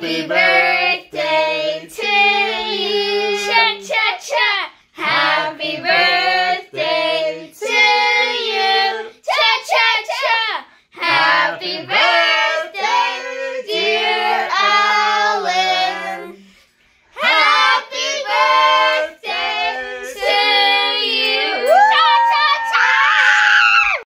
Happy birthday